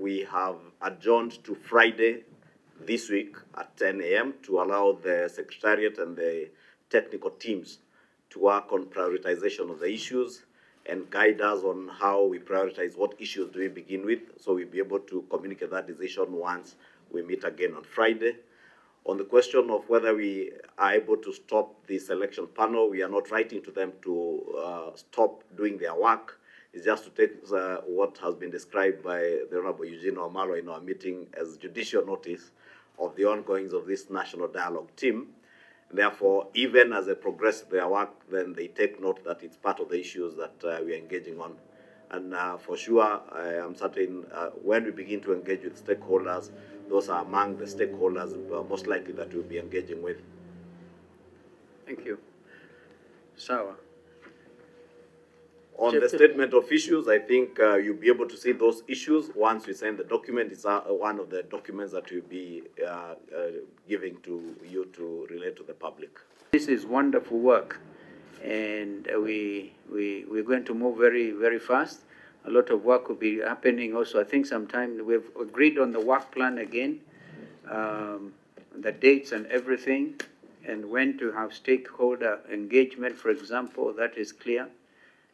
we have adjourned to Friday this week at 10 a.m. to allow the Secretariat and the technical teams to work on prioritization of the issues and guide us on how we prioritize what issues do we begin with so we'll be able to communicate that decision once we meet again on Friday. On the question of whether we are able to stop the selection panel, we are not writing to them to uh, stop doing their work. It's just to take uh, what has been described by the Honorable Eugene Wamalwa in our meeting as judicial notice of the ongoings of this national dialogue team. Therefore, even as they progress their work, then they take note that it's part of the issues that uh, we are engaging on. And uh, for sure, I am certain uh, when we begin to engage with stakeholders, those are among the stakeholders uh, most likely that we'll be engaging with. Thank you. Sawa. On the statement of issues, I think uh, you'll be able to see those issues once we send the document. It's uh, one of the documents that we'll be uh, uh, giving to you to relate to the public. This is wonderful work, and uh, we, we, we're going to move very, very fast. A lot of work will be happening also. I think sometime we've agreed on the work plan again, um, the dates and everything, and when to have stakeholder engagement, for example, that is clear.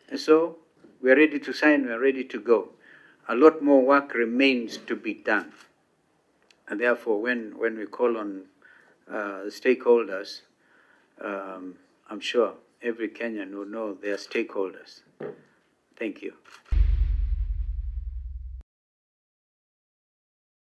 And so we're ready to sign, we're ready to go. A lot more work remains to be done. And therefore, when, when we call on uh, stakeholders, um, I'm sure every Kenyan will know their stakeholders. Thank you.